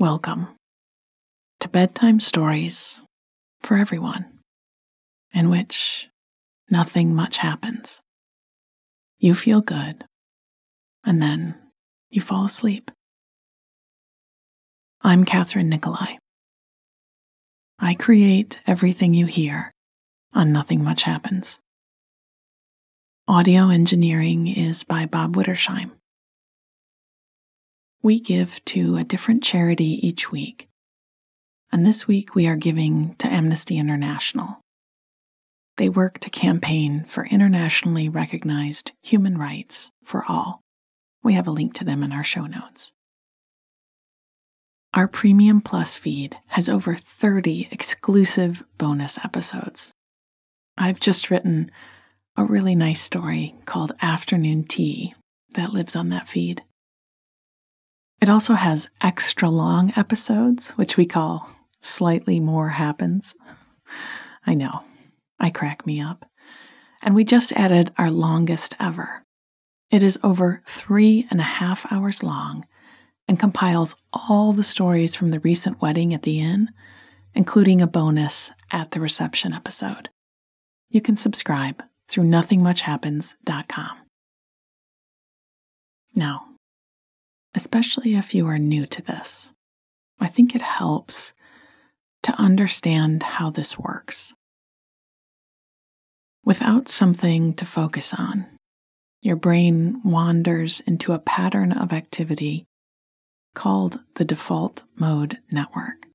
Welcome to bedtime stories for everyone, in which nothing much happens. You feel good, and then you fall asleep. I'm Kathryn Nicolai. I create everything you hear on Nothing Much Happens. Audio engineering is by Bob Wittersheim. We give to a different charity each week, and this week we are giving to Amnesty International. They work to campaign for internationally recognized human rights for all. We have a link to them in our show notes. Our Premium Plus feed has over 30 exclusive bonus episodes. I've just written a really nice story called Afternoon Tea that lives on that feed. It also has extra long episodes, which we call Slightly More Happens. I know, I crack me up. And we just added our longest ever. It is over three and a half hours long and compiles all the stories from the recent wedding at the inn, including a bonus at the reception episode. You can subscribe through nothingmuchhappens.com. Now, especially if you are new to this. I think it helps to understand how this works. Without something to focus on, your brain wanders into a pattern of activity called the default mode network.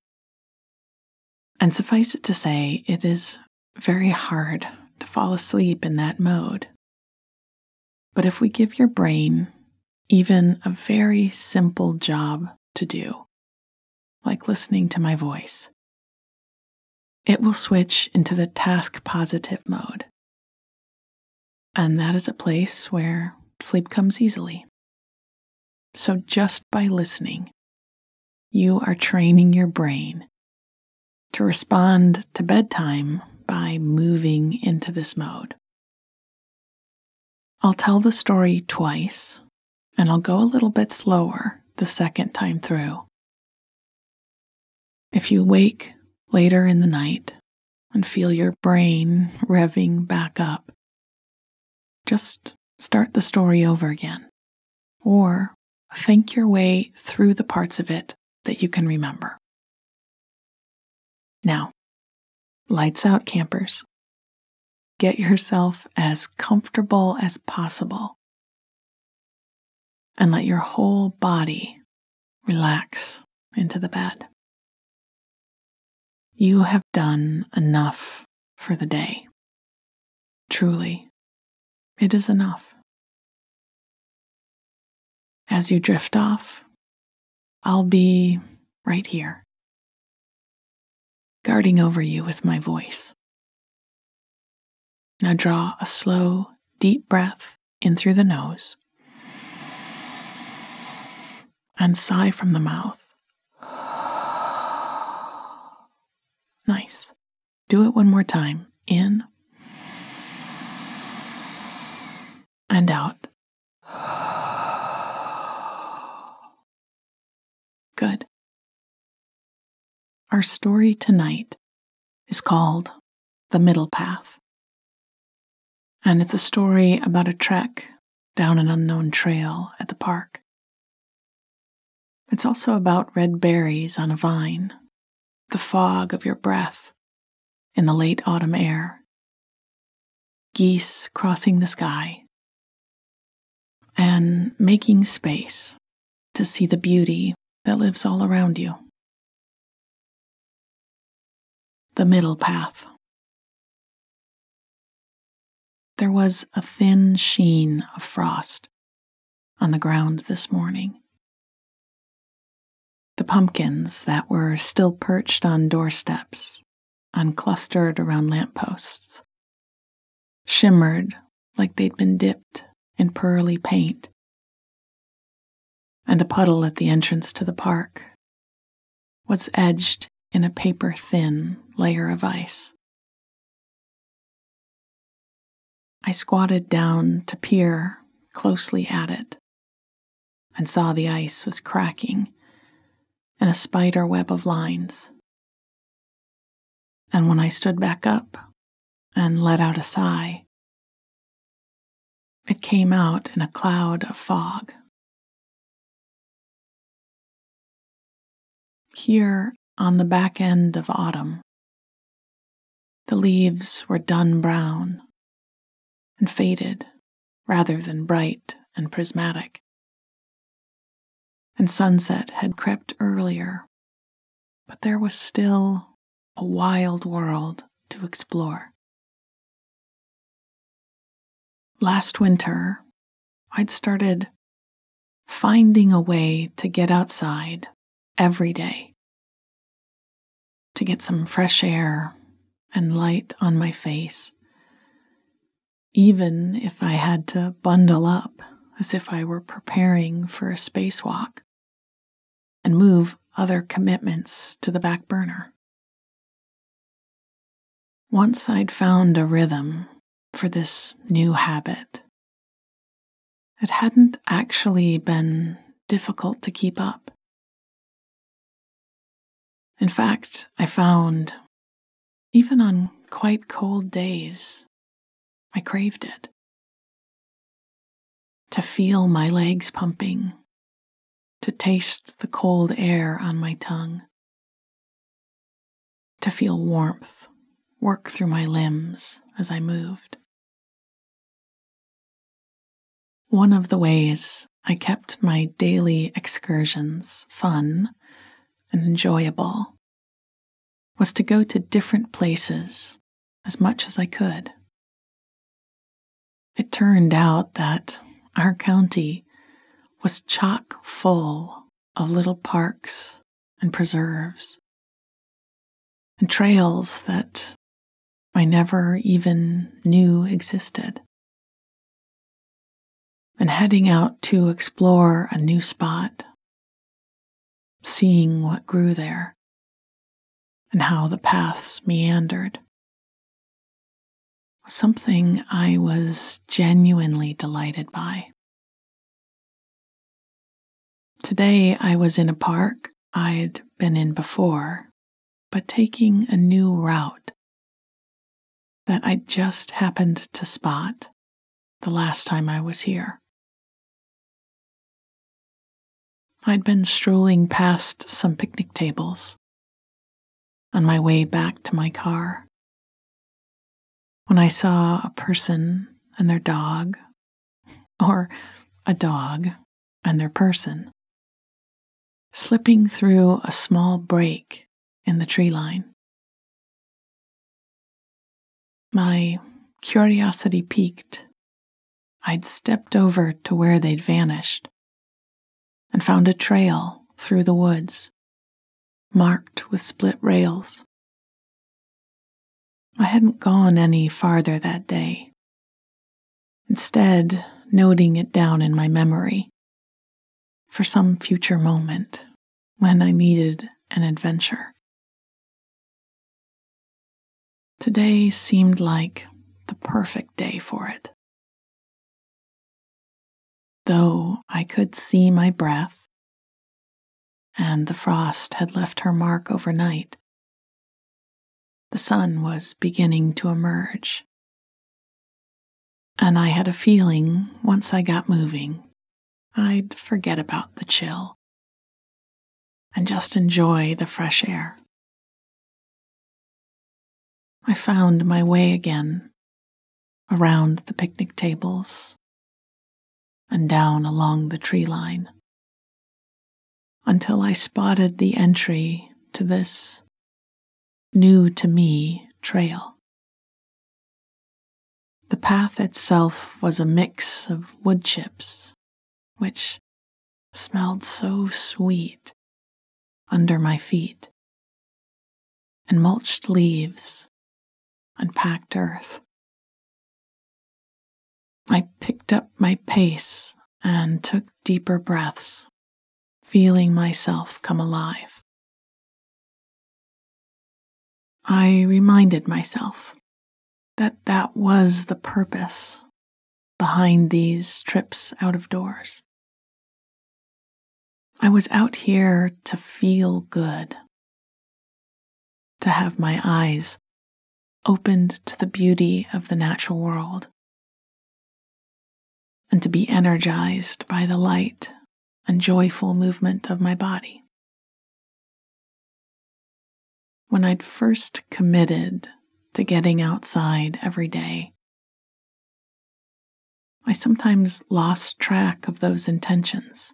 And suffice it to say, it is very hard to fall asleep in that mode. But if we give your brain even a very simple job to do, like listening to my voice. It will switch into the task positive mode. And that is a place where sleep comes easily. So just by listening, you are training your brain to respond to bedtime by moving into this mode. I'll tell the story twice and I'll go a little bit slower the second time through. If you wake later in the night and feel your brain revving back up, just start the story over again, or think your way through the parts of it that you can remember. Now, lights out, campers. Get yourself as comfortable as possible and let your whole body relax into the bed. You have done enough for the day. Truly, it is enough. As you drift off, I'll be right here, guarding over you with my voice. Now draw a slow, deep breath in through the nose and sigh from the mouth. Nice. Do it one more time. In and out. Good. Our story tonight is called The Middle Path. And it's a story about a trek down an unknown trail at the park. It's also about red berries on a vine, the fog of your breath in the late autumn air, geese crossing the sky, and making space to see the beauty that lives all around you. The middle path. There was a thin sheen of frost on the ground this morning the pumpkins that were still perched on doorsteps and clustered around lampposts shimmered like they'd been dipped in pearly paint. And a puddle at the entrance to the park was edged in a paper thin layer of ice. I squatted down to peer closely at it and saw the ice was cracking in a spider web of lines. And when I stood back up and let out a sigh, it came out in a cloud of fog. Here on the back end of autumn, the leaves were dun brown and faded rather than bright and prismatic. And sunset had crept earlier, but there was still a wild world to explore. Last winter, I'd started finding a way to get outside every day, to get some fresh air and light on my face even if I had to bundle up as if I were preparing for a spacewalk and move other commitments to the back burner. Once I'd found a rhythm for this new habit, it hadn't actually been difficult to keep up. In fact, I found, even on quite cold days, I craved it. To feel my legs pumping, to taste the cold air on my tongue, to feel warmth work through my limbs as I moved. One of the ways I kept my daily excursions fun and enjoyable was to go to different places as much as I could. It turned out that our county was chock full of little parks and preserves and trails that I never even knew existed. And heading out to explore a new spot, seeing what grew there and how the paths meandered something I was genuinely delighted by. Today I was in a park I'd been in before, but taking a new route that I just happened to spot the last time I was here. I'd been strolling past some picnic tables on my way back to my car when I saw a person and their dog, or a dog and their person, slipping through a small break in the tree line. My curiosity piqued. I'd stepped over to where they'd vanished and found a trail through the woods, marked with split rails. I hadn't gone any farther that day. Instead, noting it down in my memory for some future moment when I needed an adventure. Today seemed like the perfect day for it. Though I could see my breath, and the frost had left her mark overnight, the sun was beginning to emerge. And I had a feeling once I got moving, I'd forget about the chill and just enjoy the fresh air. I found my way again around the picnic tables and down along the tree line until I spotted the entry to this new to me trail. The path itself was a mix of wood chips, which smelled so sweet under my feet, and mulched leaves and packed earth. I picked up my pace and took deeper breaths, feeling myself come alive. I reminded myself that that was the purpose behind these trips out of doors. I was out here to feel good, to have my eyes opened to the beauty of the natural world, and to be energized by the light and joyful movement of my body. When I'd first committed to getting outside every day, I sometimes lost track of those intentions.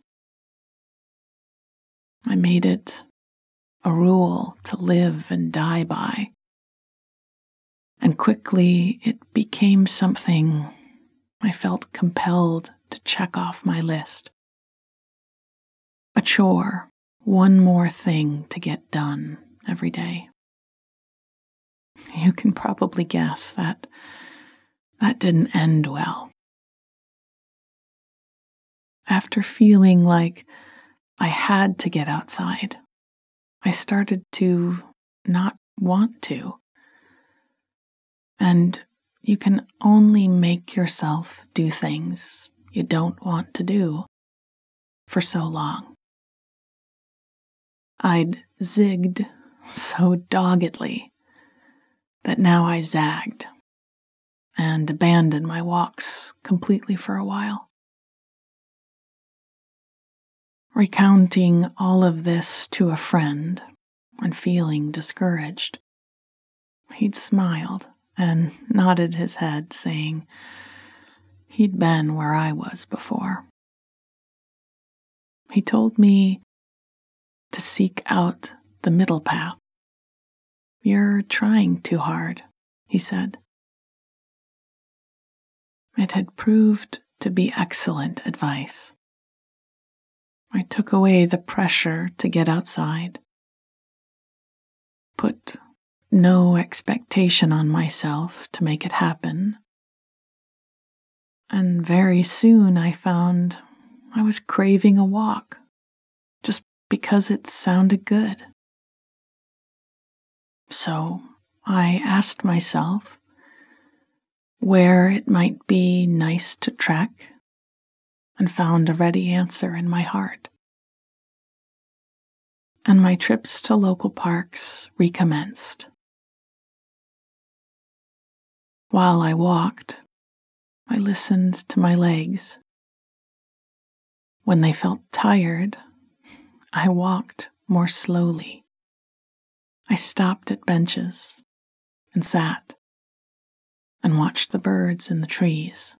I made it a rule to live and die by. And quickly it became something I felt compelled to check off my list. A chore, one more thing to get done every day. You can probably guess that that didn't end well. After feeling like I had to get outside, I started to not want to. And you can only make yourself do things you don't want to do for so long. I'd zigged so doggedly that now I zagged and abandoned my walks completely for a while. Recounting all of this to a friend and feeling discouraged, he'd smiled and nodded his head, saying he'd been where I was before. He told me to seek out the middle path. You're trying too hard, he said. It had proved to be excellent advice. I took away the pressure to get outside, put no expectation on myself to make it happen, and very soon I found I was craving a walk just because it sounded good. So I asked myself where it might be nice to trek and found a ready answer in my heart. And my trips to local parks recommenced. While I walked, I listened to my legs. When they felt tired, I walked more slowly. I stopped at benches and sat and watched the birds in the trees.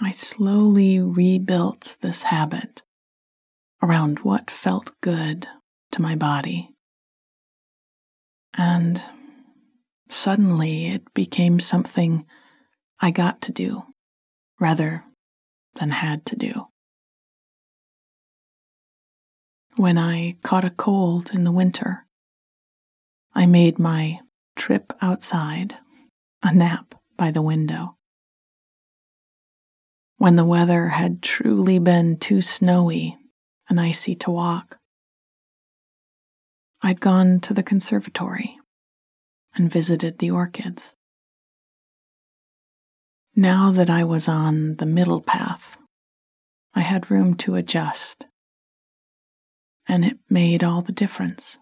I slowly rebuilt this habit around what felt good to my body. And suddenly it became something I got to do rather than had to do. when I caught a cold in the winter. I made my trip outside a nap by the window. When the weather had truly been too snowy and icy to walk, I'd gone to the conservatory and visited the orchids. Now that I was on the middle path, I had room to adjust and it made all the difference.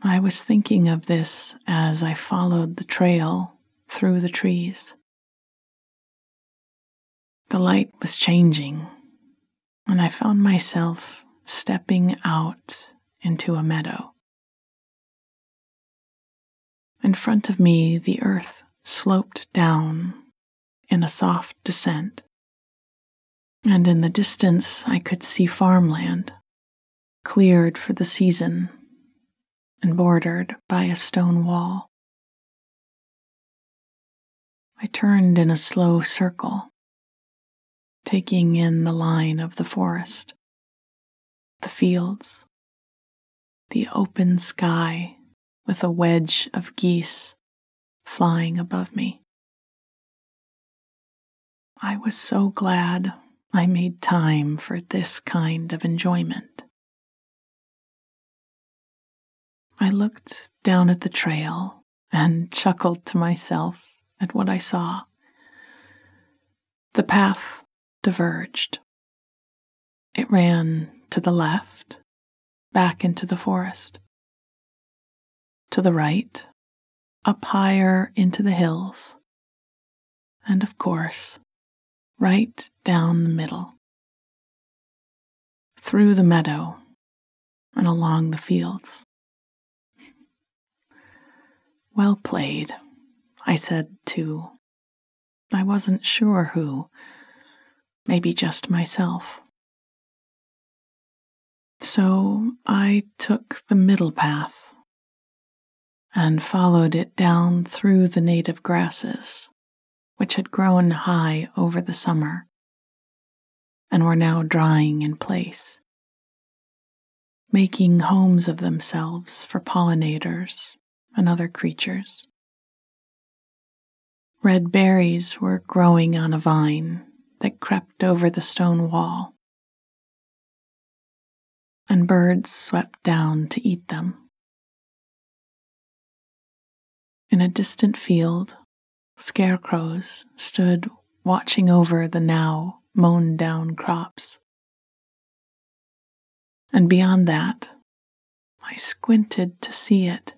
I was thinking of this as I followed the trail through the trees. The light was changing, and I found myself stepping out into a meadow. In front of me, the earth sloped down in a soft descent and in the distance I could see farmland, cleared for the season and bordered by a stone wall. I turned in a slow circle, taking in the line of the forest, the fields, the open sky with a wedge of geese flying above me. I was so glad I made time for this kind of enjoyment. I looked down at the trail and chuckled to myself at what I saw. The path diverged. It ran to the left, back into the forest. To the right, up higher into the hills. And of course, right down the middle. Through the meadow and along the fields. Well played, I said to. I wasn't sure who, maybe just myself. So I took the middle path and followed it down through the native grasses, which had grown high over the summer and were now drying in place, making homes of themselves for pollinators and other creatures. Red berries were growing on a vine that crept over the stone wall, and birds swept down to eat them. In a distant field, scarecrows stood watching over the now mown down crops. And beyond that, I squinted to see it.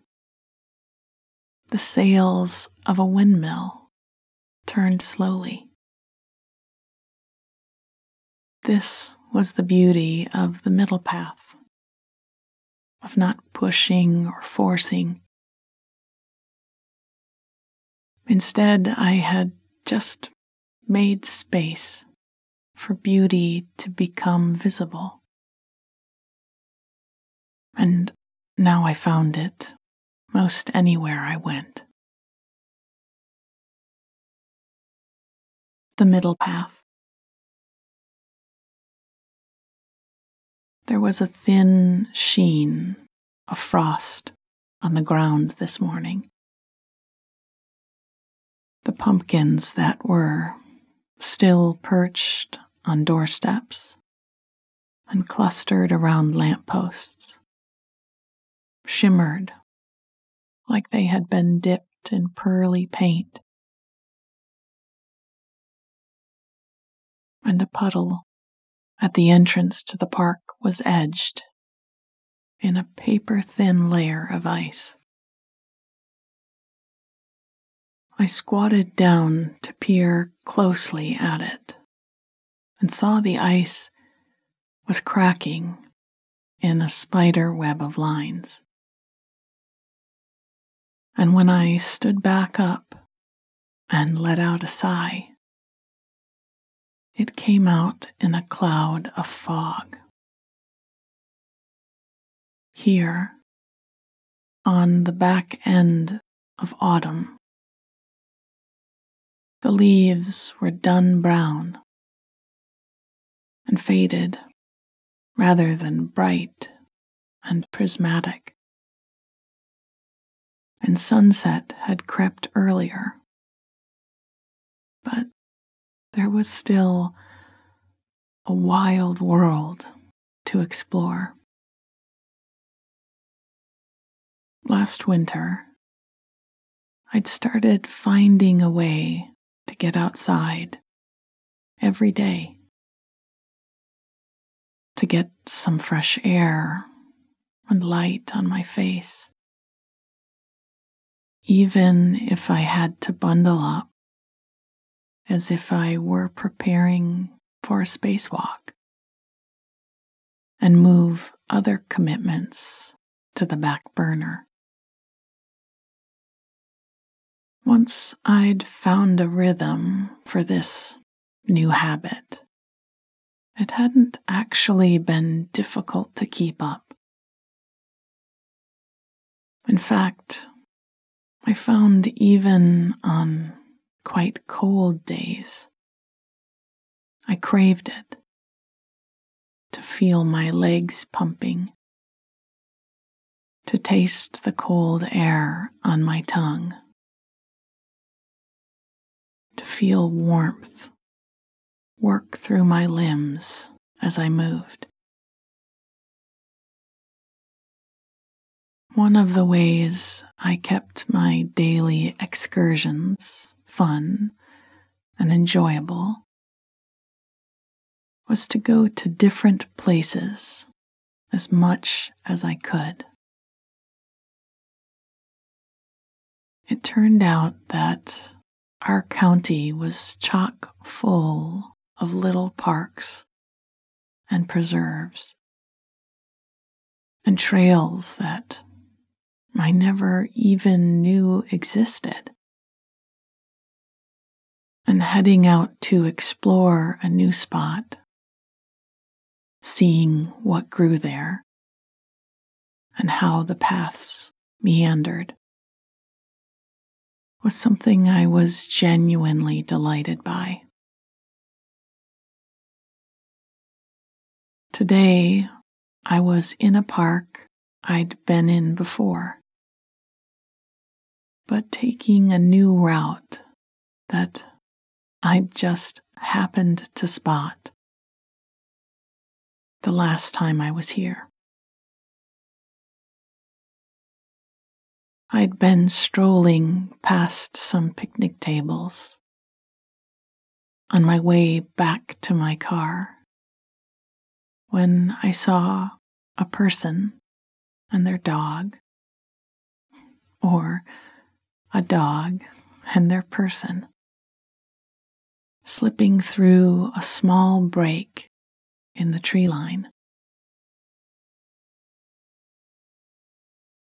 The sails of a windmill turned slowly. This was the beauty of the middle path, of not pushing or forcing Instead, I had just made space for beauty to become visible. And now I found it most anywhere I went. The middle path. There was a thin sheen of frost on the ground this morning the pumpkins that were still perched on doorsteps and clustered around lampposts shimmered like they had been dipped in pearly paint. And a puddle at the entrance to the park was edged in a paper thin layer of ice. I squatted down to peer closely at it and saw the ice was cracking in a spider web of lines. And when I stood back up and let out a sigh, it came out in a cloud of fog. Here, on the back end of autumn, the leaves were dun brown and faded rather than bright and prismatic. And sunset had crept earlier. But there was still a wild world to explore. Last winter, I'd started finding a way to get outside every day, to get some fresh air and light on my face. Even if I had to bundle up as if I were preparing for a spacewalk and move other commitments to the back burner. Once I'd found a rhythm for this new habit, it hadn't actually been difficult to keep up. In fact, I found even on quite cold days, I craved it to feel my legs pumping, to taste the cold air on my tongue to feel warmth work through my limbs as I moved. One of the ways I kept my daily excursions fun and enjoyable was to go to different places as much as I could. It turned out that our county was chock full of little parks and preserves and trails that I never even knew existed. And heading out to explore a new spot, seeing what grew there and how the paths meandered was something I was genuinely delighted by. Today, I was in a park I'd been in before, but taking a new route that I'd just happened to spot the last time I was here. I'd been strolling past some picnic tables on my way back to my car when I saw a person and their dog, or a dog and their person, slipping through a small break in the tree line.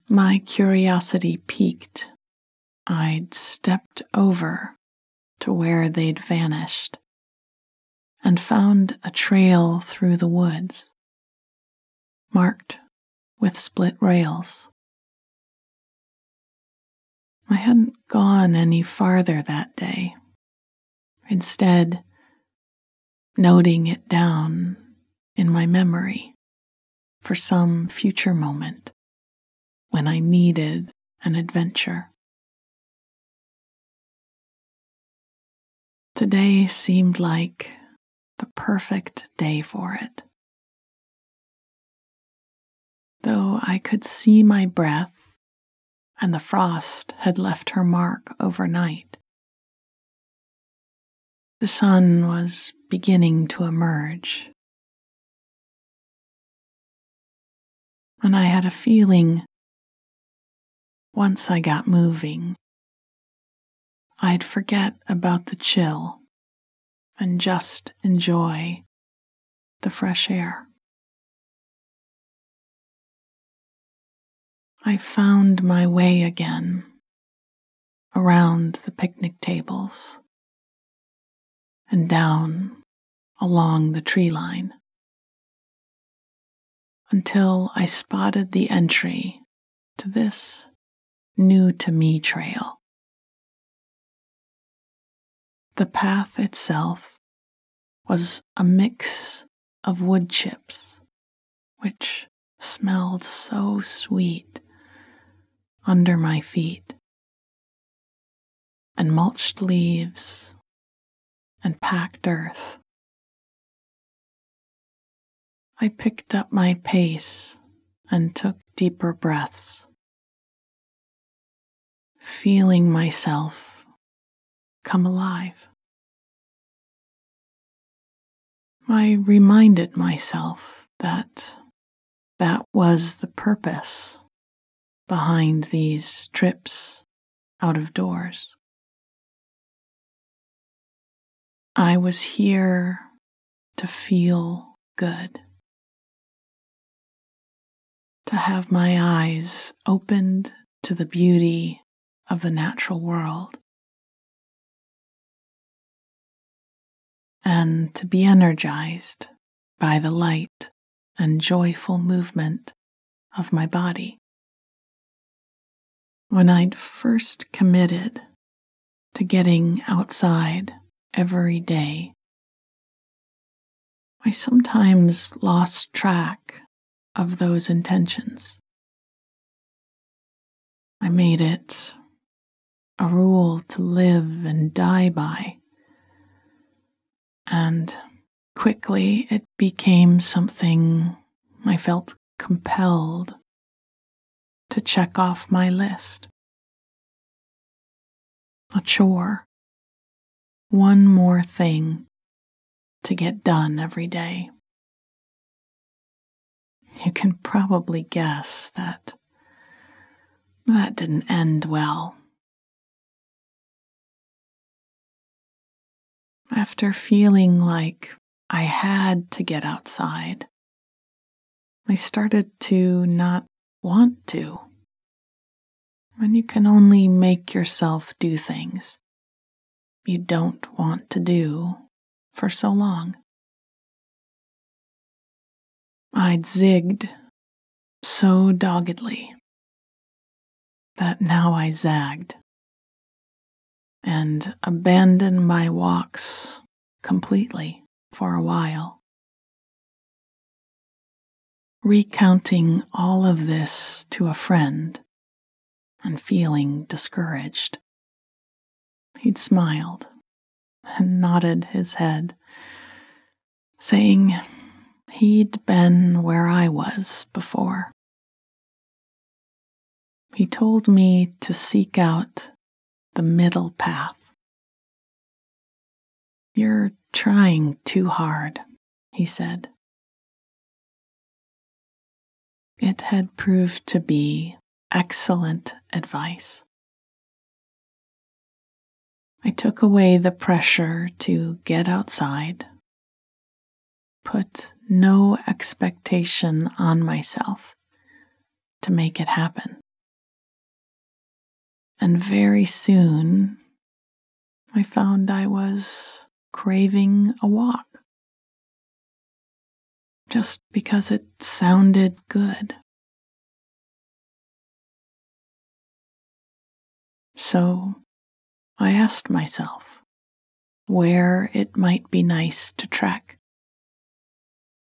My curiosity piqued. I'd stepped over to where they'd vanished and found a trail through the woods, marked with split rails. I hadn't gone any farther that day. Instead, noting it down in my memory for some future moment when I needed an adventure. Today seemed like the perfect day for it. Though I could see my breath and the frost had left her mark overnight, the sun was beginning to emerge. And I had a feeling once I got moving, I'd forget about the chill and just enjoy the fresh air. I found my way again around the picnic tables and down along the tree line until I spotted the entry to this new to me trail. The path itself was a mix of wood chips, which smelled so sweet under my feet, and mulched leaves and packed earth. I picked up my pace and took deeper breaths feeling myself come alive. I reminded myself that that was the purpose behind these trips out of doors. I was here to feel good, to have my eyes opened to the beauty of the natural world. And to be energized by the light and joyful movement of my body. When I'd first committed to getting outside every day, I sometimes lost track of those intentions. I made it a rule to live and die by. And quickly it became something I felt compelled to check off my list. A chore. One more thing to get done every day. You can probably guess that that didn't end well. After feeling like I had to get outside, I started to not want to. When you can only make yourself do things you don't want to do for so long. I'd zigged so doggedly that now I zagged and abandoned my walks completely for a while. Recounting all of this to a friend and feeling discouraged. He'd smiled and nodded his head, saying he'd been where I was before. He told me to seek out the middle path. You're trying too hard, he said. It had proved to be excellent advice. I took away the pressure to get outside, put no expectation on myself to make it happen. And very soon, I found I was craving a walk just because it sounded good. So I asked myself where it might be nice to trek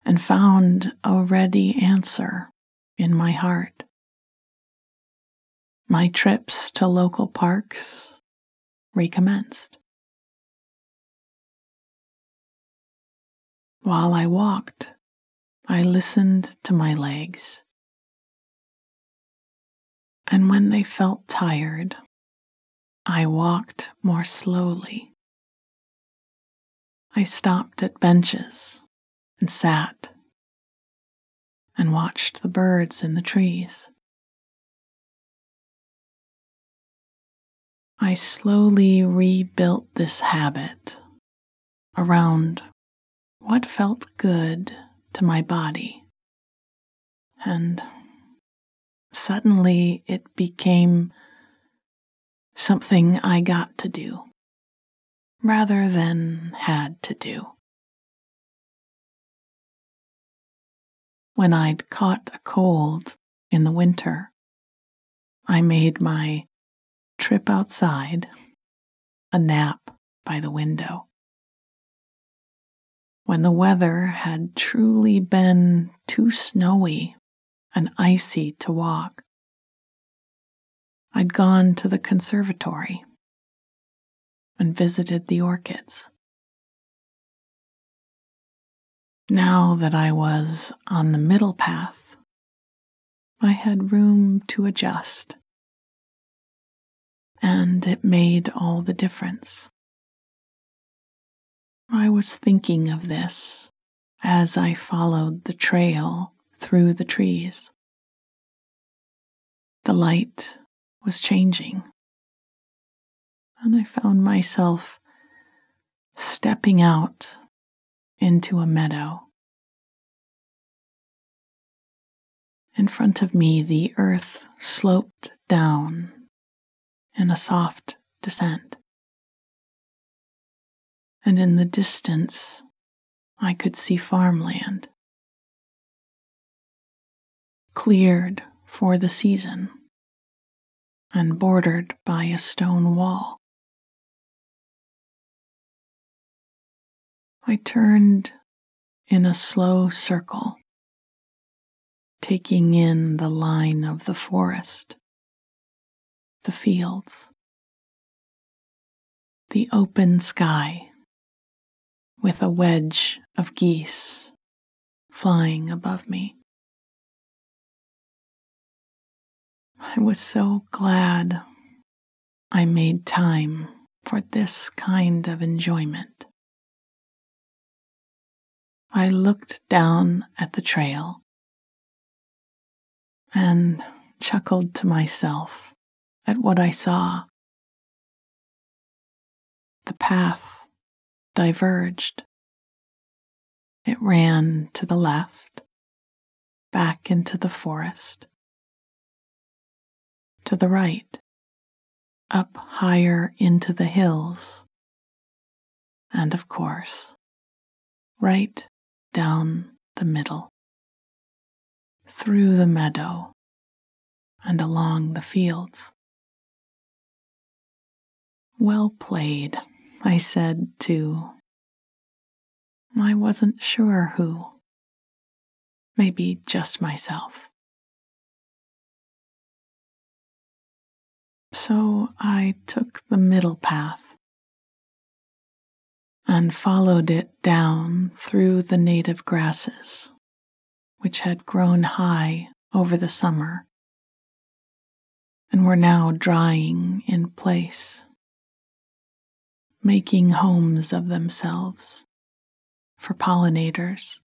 and found a ready answer in my heart. My trips to local parks recommenced. While I walked, I listened to my legs. And when they felt tired, I walked more slowly. I stopped at benches and sat and watched the birds in the trees. I slowly rebuilt this habit around what felt good to my body. And suddenly it became something I got to do rather than had to do. When I'd caught a cold in the winter, I made my trip outside a nap by the window. When the weather had truly been too snowy and icy to walk, I'd gone to the conservatory and visited the orchids. Now that I was on the middle path, I had room to adjust, and it made all the difference. I was thinking of this as I followed the trail through the trees. The light was changing. And I found myself stepping out into a meadow. In front of me, the earth sloped down in a soft descent. And in the distance, I could see farmland, cleared for the season and bordered by a stone wall. I turned in a slow circle, taking in the line of the forest, the fields, the open sky with a wedge of geese flying above me. I was so glad I made time for this kind of enjoyment. I looked down at the trail and chuckled to myself at what I saw. The path diverged. It ran to the left, back into the forest, to the right, up higher into the hills, and of course, right down the middle, through the meadow and along the fields. Well played, I said to. I wasn't sure who. Maybe just myself. So I took the middle path and followed it down through the native grasses, which had grown high over the summer and were now drying in place, making homes of themselves for pollinators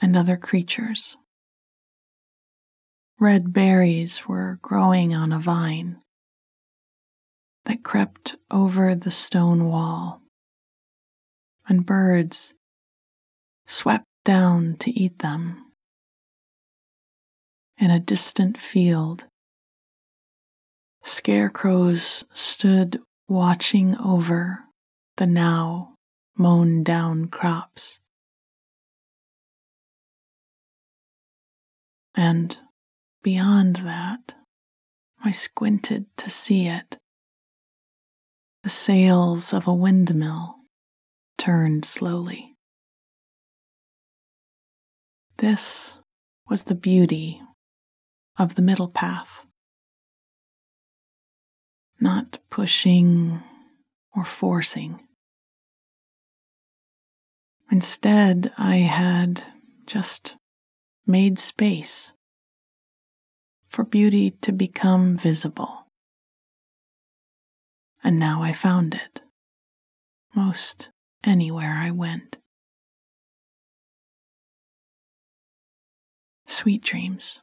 and other creatures. Red berries were growing on a vine that crept over the stone wall, and birds swept down to eat them. In a distant field, Scarecrows stood watching over the now mown down crops. And beyond that, I squinted to see it. The sails of a windmill turned slowly. This was the beauty of the middle path not pushing or forcing. Instead, I had just made space for beauty to become visible. And now I found it most anywhere I went. Sweet dreams.